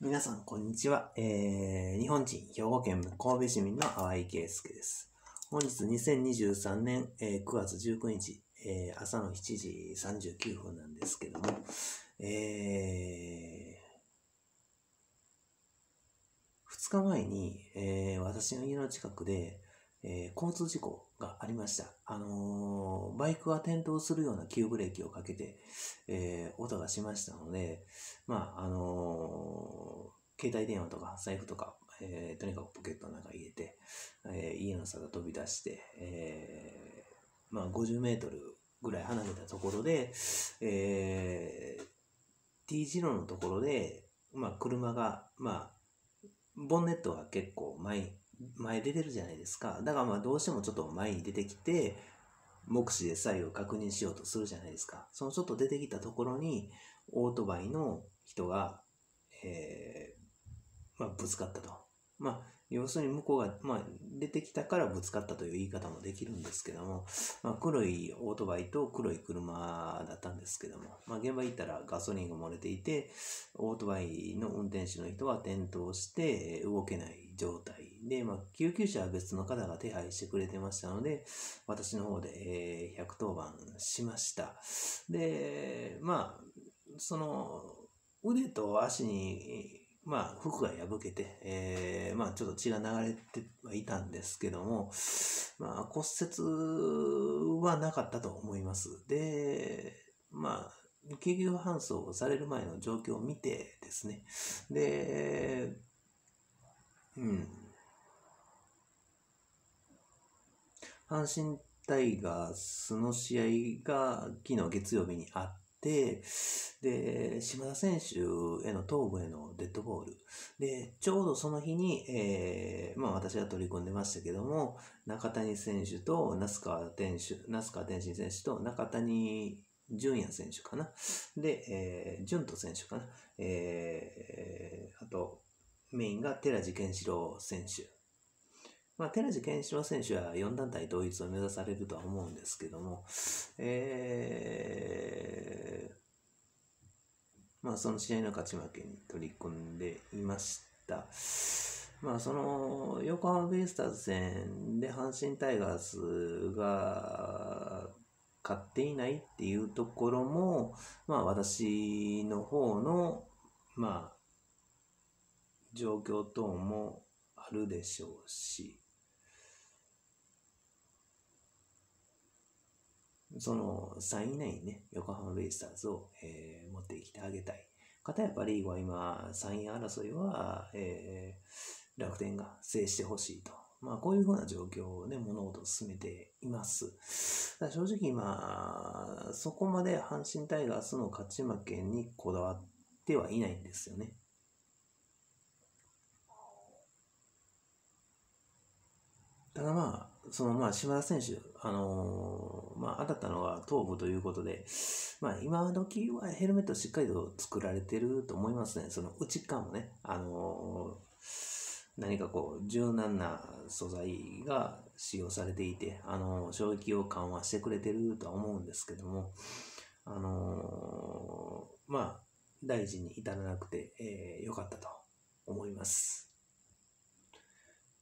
皆さん、こんにちは。えー、日本人、兵庫県神戸市民の淡井圭介です。本日2023年、えー9月19日、えー朝の7時39分なんですけども、え2日前に、えー私の家の近くで、えー交通事故がありました。あのーバイクが転倒するような急ブレーキをかけて、えー音がしましたので、まあ、あのー携帯電話とか財布とか、えーとにかくポケットの中に入れて、えー家の外飛び出して、えーまあ、50メートルぐらい離れたところで、えー T 字路のところで、まあ、車が、まあ、ボンネットが結構前に、前出てるじゃないですか。だからまあどうしてもちょっと前に出てきて、目視で左右確認しようとするじゃないですか。そのちょっと出てきたところに、オートバイの人が、えーまあ、ぶつかったと。まあ、要するに向こうが、まあ、出てきたからぶつかったという言い方もできるんですけども、まあ、黒いオートバイと黒い車だったんですけども、まあ、現場行ったらガソリンが漏れていて、オートバイの運転手の人は転倒して動けない状態で、まあ、救急車は別の方が手配してくれてましたので、私の方で、えー110番しました。で、まあ、その、腕と足に、まあ、服が破けて、えーまあ、ちょっと血が流れてはいたんですけども、まあ、骨折はなかったと思います。で、まあ、救急搬送される前の状況を見てですね、で、うん、阪神タイガースの試合が昨日月曜日にあって、で、島田選手への頭部へのデッドボール。で、ちょうどその日に、えーまあ私が取り組んでましたけども、中谷選手と那須川天手、那須川天心選手と中谷純也選手かな。で、えー、純斗選手かな。えーあと、メインが寺地健志郎選手。まあ、寺地健志郎選手は4団体統一を目指されるとは思うんですけども、えーまあ、その試合の勝ち負けに取り組んでいました。まあ、その、横浜ベイスターズ戦で阪神タイガースが勝っていないっていうところも、まあ、私の方の、まあ、状況等もあるでしょうし、その3位以内にね、横浜ベイスターズを、えー持ってきてあげたい。かたやパリーグは今、3位争いは、えー楽天が制してほしいと。まあ、こういうふうな状況で物事を進めています。正直今、そこまで阪神タイガースの勝ち負けにこだわってはいないんですよね。ただまあ、そのまあ、島田選手、あのーまあ、当たったのは頭部ということで、まあ、今時はヘルメットしっかりと作られてると思いますね。その内側もね、あのー何かこう、柔軟な素材が使用されていて、あのー衝撃を緩和してくれてるとは思うんですけども、あのまあ、大事に至らなくて、えー良かったと思います。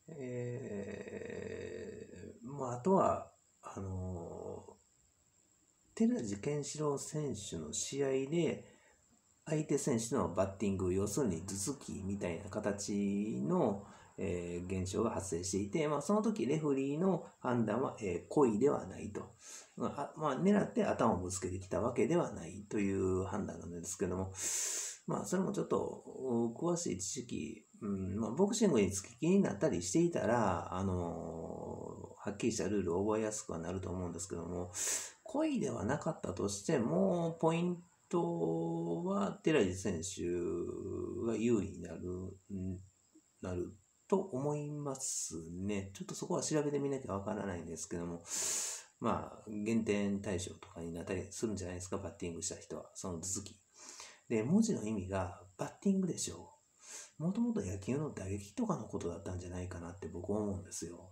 えーあ、とは、あのー寺地健志郎選手の試合で、相手選手のバッティング、要するに頭突きみたいな形の、えー現象が発生していて、まあ、その時レフリーの判断は、えー故意ではないと。まあ、まあ、狙って頭をぶつけてきたわけではないという判断なんですけども、まあ、それもちょっと、詳しい知識、うん、まあ、ボクシングにつき気になったりしていたら、あのはっきりしたルールを覚えやすくはなると思うんですけども、故意ではなかったとしても、ポイントは寺地選手が優位になる、なると思いますね。ちょっとそこは調べてみなきゃわからないんですけども、まあ、減点対象とかになったりするんじゃないですか、バッティングした人は、その頭突き。で、文字の意味がバッティングでしょう。もともと野球の打撃とかのことだったんじゃないかなって僕は思うんですよ。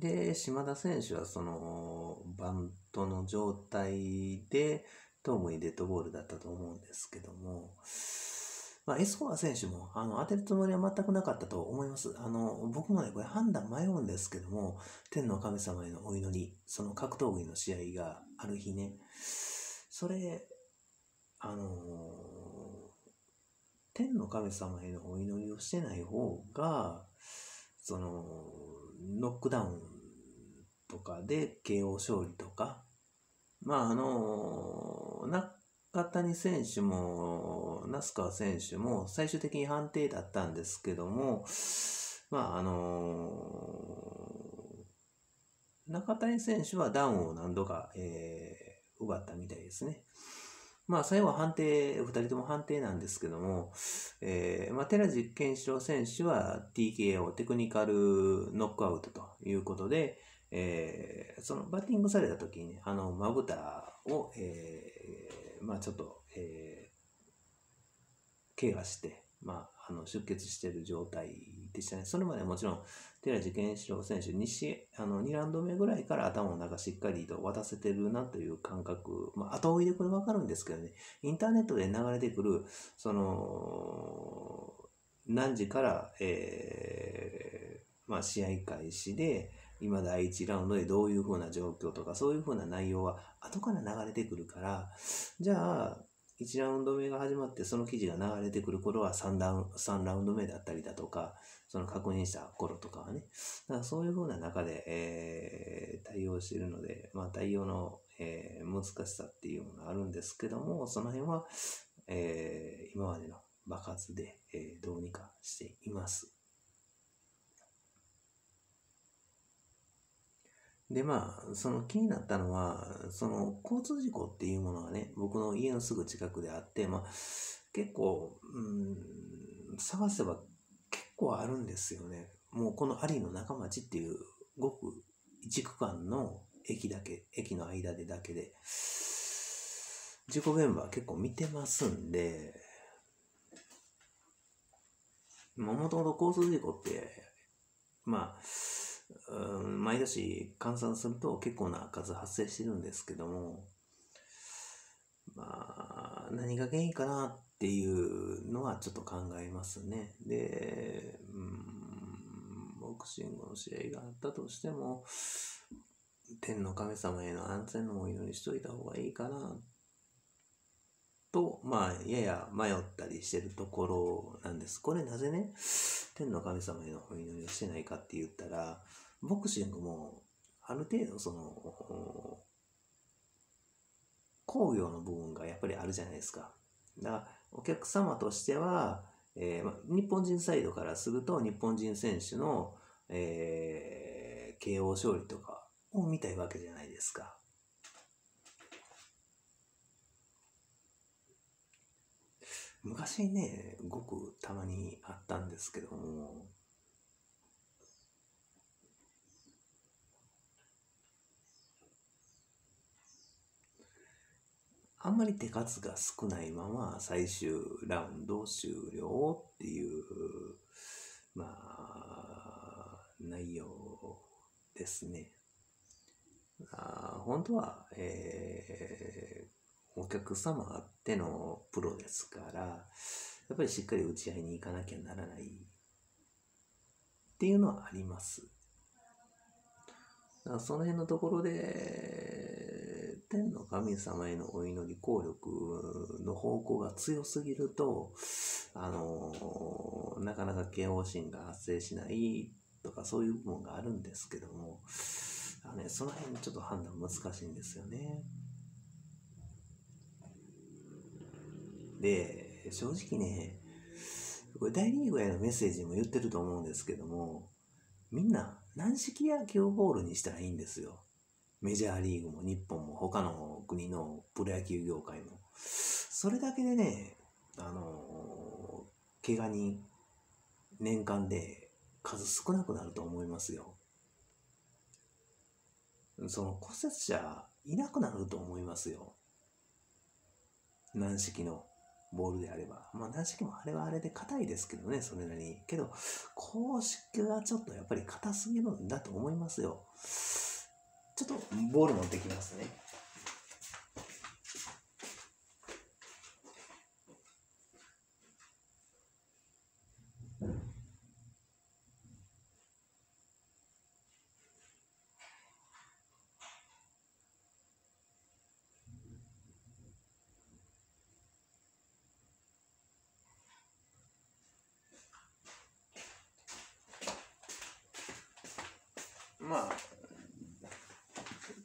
で、島田選手はそのバントの状態でトムにデッドボールだったと思うんですけども、まあ、エスコア選手もあの当てるつもりは全くなかったと思います。あの僕もね、これ判断迷うんですけども、天の神様へのお祈り、その格闘技の試合がある日ね、それ、あの天の神様へのお祈りをしてない方が、その、ノックダウンとかで KO 勝利とか、まあ、あの、中谷選手も、那須川選手も最終的に判定だったんですけども、まあ、あの、中谷選手はダウンを何度か、えー、奪ったみたいですね。まあ、最後は判定、二人とも判定なんですけども、えー、まあ、寺地健志郎選手は TKO、テクニカルノックアウトということで、えー、そのバッティングされた時に、あの、まぶたを、えー、まあちょっと、えー、怪我して、まあ、あの出血している状態でしたね。それまでもちろん、寺地健志郎選手2試、あの2ラウンド目ぐらいから頭の中しっかりと渡せてるなという感覚、まあ、後追いでこれわかるんですけどね、インターネットで流れてくる、その、何時から、えー、まあ、試合開始で、今第1ラウンドでどういう風な状況とか、そういう風な内容は後から流れてくるから、じゃあ、1ラウンド目が始まってその記事が流れてくる頃は3ラウン ,3 ラウンド目だったりだとか、その確認した頃とかはね、だからそういう風な中で、えー、対応しているので、まあ対応の、えー、難しさっていうのがあるんですけども、その辺は、えー、今までの爆発で、え、どうにかしています。で、まあ、その気になったのは、その交通事故っていうものがね、僕の家のすぐ近くであって、まあ、結構、うん、探せば結構あるんですよね。もうこの有野中町っていう、ごく一区間の駅だけ、駅の間でだけで、事故現場結構見てますんで、もともと交通事故って、まあ、毎年換算すると結構な数発生してるんですけども、まあ、何が原因かなっていうのはちょっと考えますね。で、うん、ボクシングの試合があったとしても、天の神様への安全のお祈りしといた方がいいかなっと、まあ、やや迷ったりしてるところなんです。これなぜね、天の神様へのお祈りをしてないかって言ったら、ボクシングも、ある程度その、工業の部分がやっぱりあるじゃないですか。だから、お客様としては、えーま、日本人サイドからすると、日本人選手の、えー、KO 勝利とかを見たいわけじゃないですか。昔ね、ごくたまにあったんですけども、あんまり手数が少ないまま最終ラウンド終了っていう、まあ、内容ですね。あ本当は、えー、お客様あってのプロですから、やっぱりしっかり打ち合いに行かなきゃならないっていうのはあります。だからその辺のところで、天の神様へのお祈り効力の方向が強すぎると、あの、なかなか嫌悪心が発生しないとかそういう部分があるんですけども、あのね、その辺ちょっと判断難しいんですよね。で、正直ね、これ大リーグへのメッセージも言ってると思うんですけども、みんな軟式野球ボールにしたらいいんですよ。メジャーリーグも日本も他の国のプロ野球業界も。それだけでね、あの怪我人、年間で数少なくなると思いますよ。その骨折者いなくなると思いますよ。軟式のボールであれば。まあ軟式もあれはあれで硬いですけどね、それなりに。けど、公式はちょっとやっぱり硬すぎるんだと思いますよ。ちょっとボール持ってきますね。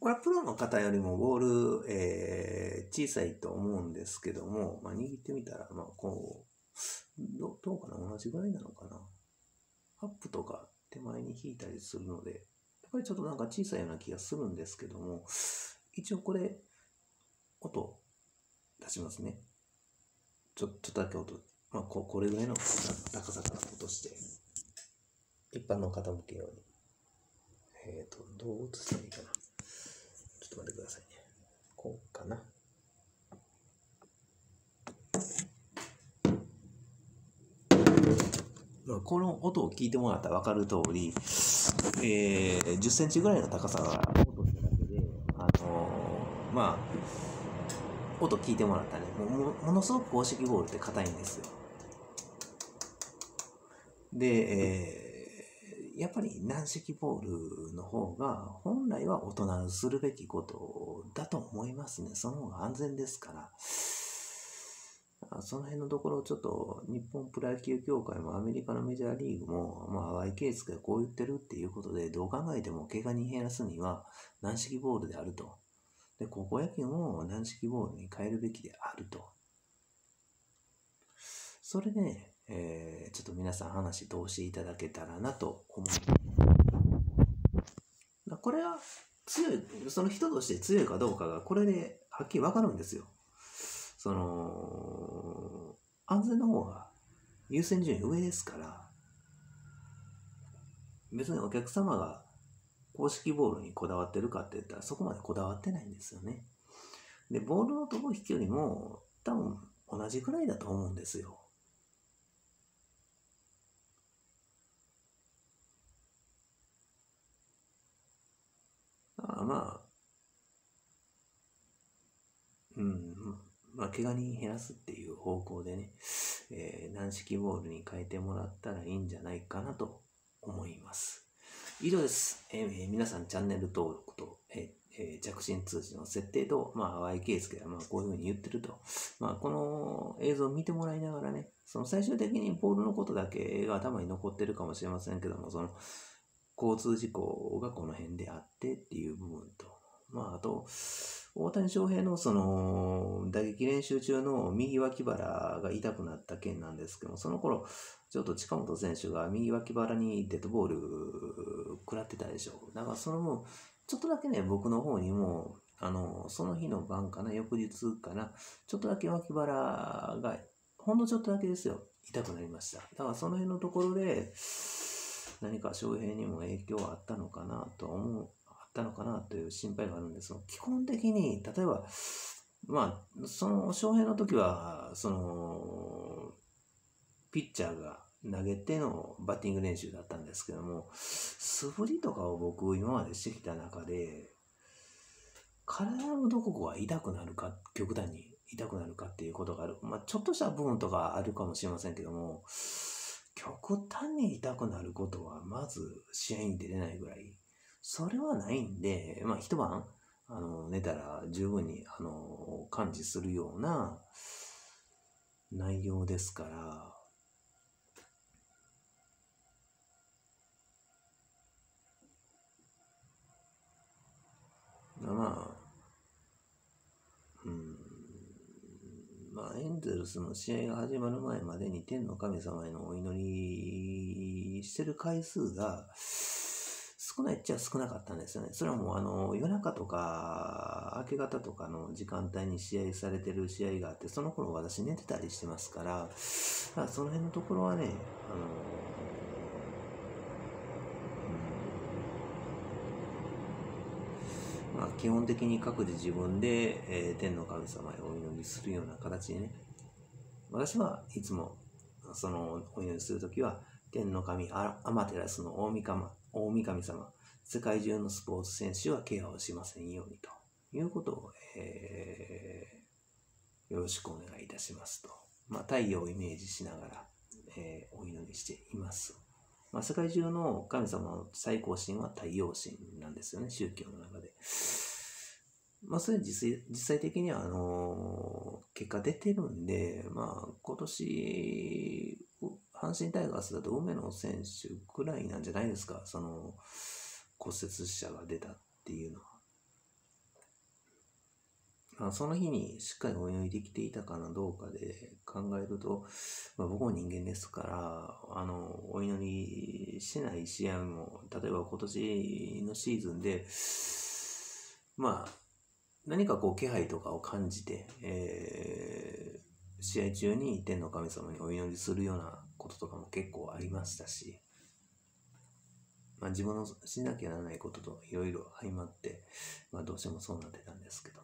これはプロの方よりもボール、えー、小さいと思うんですけども、まあ、握ってみたら、まあ、こう、どどうかな同じぐらいなのかなアップとか手前に引いたりするので、やっぱりちょっとなんか小さいような気がするんですけども、一応これ、音出しますね。ちょっとだけ音、まあ、ここれぐらいの高さから落として、一般の方向けように。えっ、ー、と、どう映したらいいかな。と待ってくださいね。こうかな。この音を聞いてもらったら分かる通り、えー、10センチぐらいの高さが音しただけで、あのー、まあ、音聞いてもらったらね、もものすごく公式ボールって硬いんですよ。で、えーやっぱり軟式ボールの方が本来は大人のするべきことだと思いますね。その方が安全ですから。その辺のところちょっと日本プロ野球協会もアメリカのメジャーリーグも、まあ、ワイケースがこう言ってるっていうことで、どう考えても怪我に減らすには軟式ボールであると。で、高校野球も軟式ボールに変えるべきであると。それで、ね、えー、ちょっと皆さん話通していただけたらなと思います。これは強い、その人として強いかどうかがこれではっきりわかるんですよ。その、安全の方が優先順位上ですから、別にお客様が公式ボールにこだわってるかって言ったらそこまでこだわってないんですよね。で、ボールの飛ぶ飛距離も多分同じくらいだと思うんですよ。まあ、うん、まあ、怪我人減らすっていう方向でね、えー、軟式ボールに変えてもらったらいいんじゃないかなと思います。以上です。えー、皆さんチャンネル登録と、えー、着信通知の設定と、まあ、YK スケはまあこういうふうに言ってると。まあ、この映像を見てもらいながらね、その最終的にボールのことだけが頭に残ってるかもしれませんけども、その交通事故がこの辺であってっていう部分と、まあ、あと、大谷翔平のその打撃練習中の右脇腹が痛くなった件なんですけども、その頃、ちょっと近本選手が右脇腹にデッドボール食らってたでしょう。だからその、ちょっとだけね、僕の方にも、あの、その日の晩かな、翌日かな、ちょっとだけ脇腹が、ほんのちょっとだけですよ、痛くなりました。だからその辺のところで、何か翔平にも影響はあったのかなと思う、あったのかなという心配があるんですが、基本的に、例えば、まあ、その翔平の時は、その、ピッチャーが投げてのバッティング練習だったんですけども、素振りとかを僕今までしてきた中で、体のどこが痛くなるか、極端に痛くなるかっていうことがある。まあ、ちょっとした部分とかあるかもしれませんけども、極端に痛くなることはまず試合に出れないぐらい、それはないんで、まあ一晩、あの、寝たら十分に、あの、感知するような内容ですから、まあ、まあ、エンゼルスの試合が始まる前までに天の神様へのお祈りしてる回数が少ないっちゃ少なかったんですよね。それはもうあの夜中とか明け方とかの時間帯に試合されてる試合があって、その頃私寝てたりしてますから、からその辺のところはね、あのまあ、基本的に各自自分で、えー、天の神様へお祈りするような形でね、私はいつもそのお祈りするときは、天の神アマテラスの大神大神様、世界中のスポーツ選手はケアをしませんようにということを、えー、よろしくお願いいたしますと。まあ、太陽をイメージしながら、えー、お祈りしています。まあ、世界中の神様の最高神は太陽神なんですよね、宗教の中で。まあ、それ実際実際的には、あのー、結果出てるんで、まあ、今年、阪神タイガースだと梅野選手くらいなんじゃないですか、その、骨折者が出たっていうのは。まあ、その日にしっかりお祈りできていたかなどうかで考えると、まあ、僕も人間ですから、あの、お祈りしない試合も、例えば今年のシーズンで、まあ、何かこう気配とかを感じて、えー試合中に天の神様にお祈りするようなこととかも結構ありましたし、まあ、自分のしなきゃならないことといろいろ相まって、まあ、どうしてもそうなってたんですけども。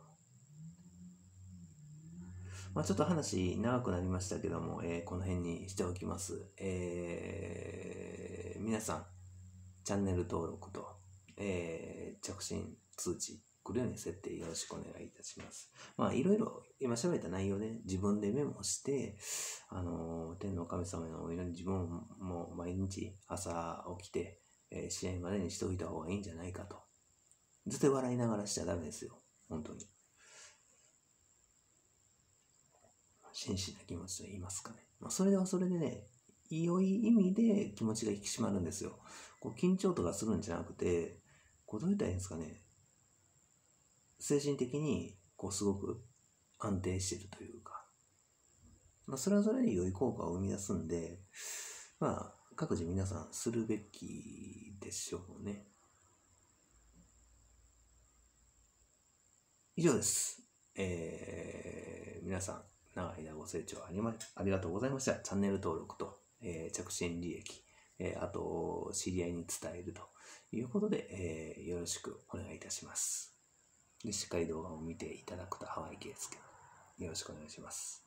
まあ、ちょっと話長くなりましたけども、えーこの辺にしておきます。えー皆さん、チャンネル登録と、えー着信通知来るように設定よろしくお願いいたします。まあ、いろいろ今喋った内容で、自分でメモして、あのー天の神様のお祈り自分も毎日朝起きて、えー試合までにしておいた方がいいんじゃないかと。絶対笑いながらしちゃダメですよ。本当に。真摯な気持ちと言いますかね。まあ、それはそれでね、良い意味で気持ちが引き締まるんですよ。こう緊張とかするんじゃなくて、こうどう言ったらいいんですかね。精神的にこうすごく安定してるというか、まあ、それはそれで良い効果を生み出すんで、まあ、各自皆さんするべきでしょうね。以上です。えー、皆さん、長い間ご清聴あり,、ま、ありがとうございました。チャンネル登録と、えー着信履歴、えーあと、知り合いに伝えるということで、えーよろしくお願いいたします。で、しっかり動画を見ていただくとハワイ系ですけど、よろしくお願いします。